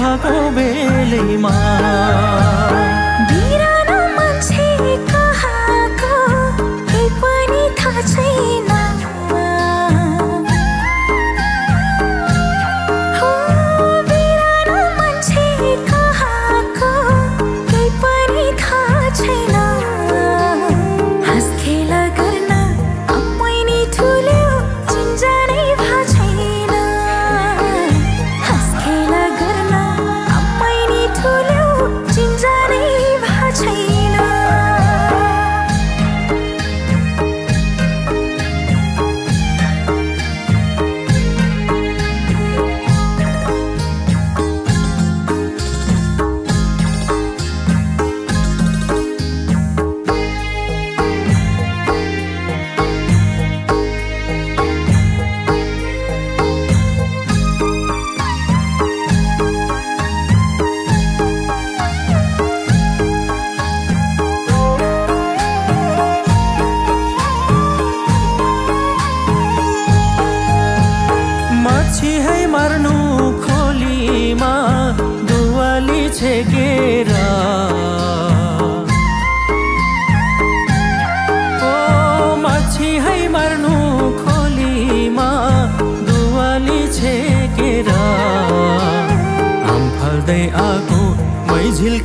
भएको बेलैमा।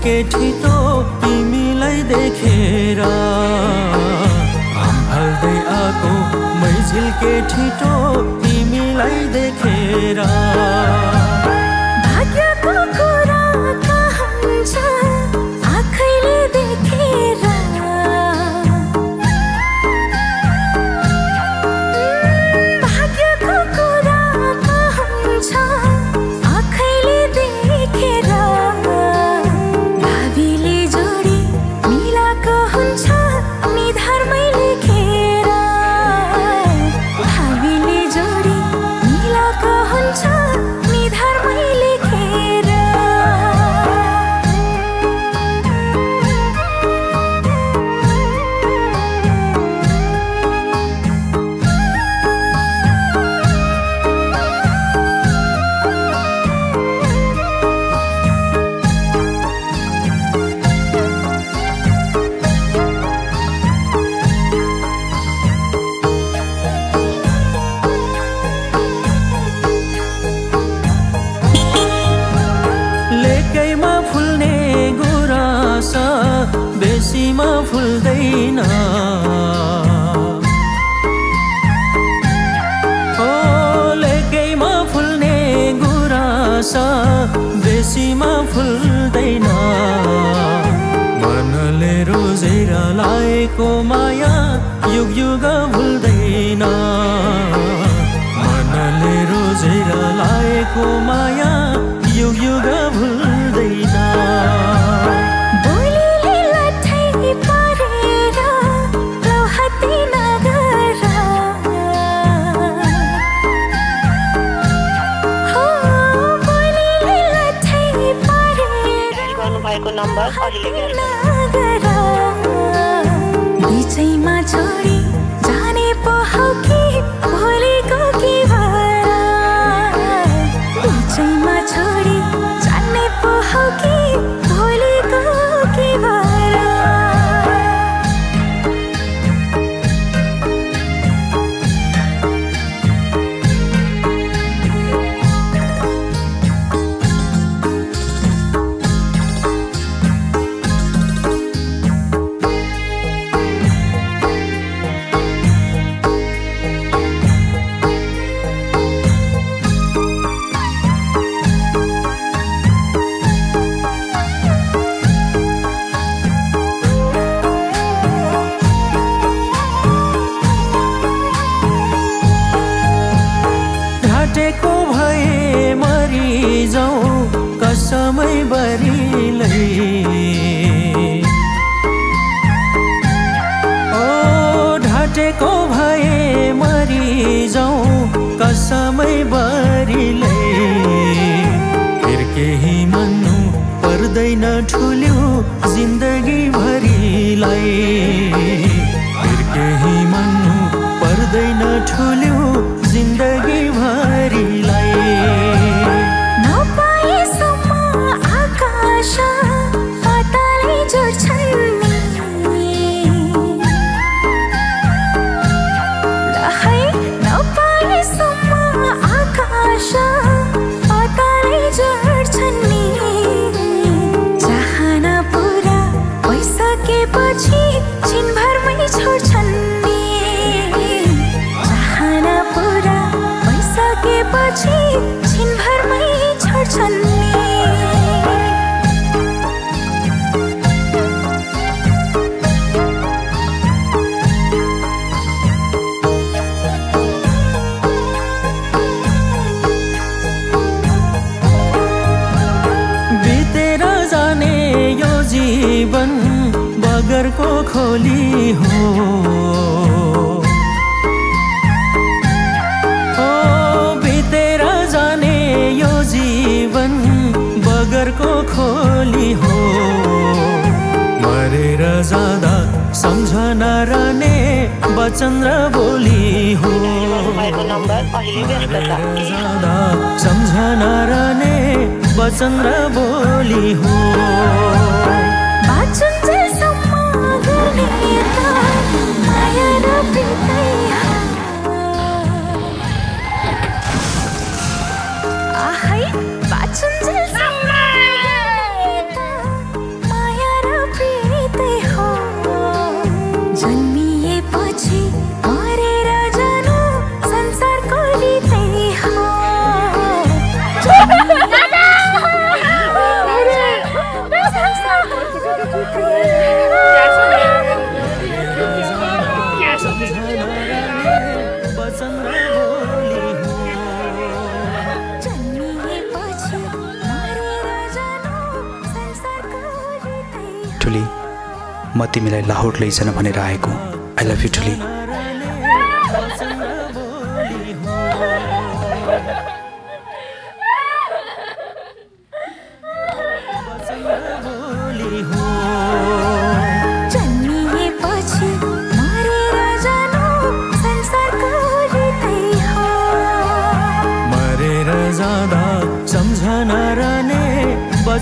के त तिमीलाई देखेर। हल्दै आएको मैझिल केटी त तिमीलाई देखेर। प्रेममा फुल्दैन। ओलेकैमा फुल्ने गुरास बेसीमा फुल्दैन। मनले रोजेर लाएको माया युग युग भुल्दैन। मनले रोजेर लाएको माया भएको नम्बर अहिले हुँदैन ठुल्यो खोली हो। ओ बितेर जाने यो जीवन बगरको खोली हो। मरेर जाँदा सम्झना रहने वचन र बोली हो। जाँदा सम्झना रहने वचन र बोली हो। ठुली म तिमीलाई लाहोर लैजान भनेर आएको। आई लभ यु ठुली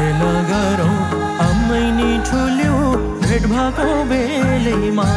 खेल गरौँ। नि ठुल्यो भेट भएको बेलैमा।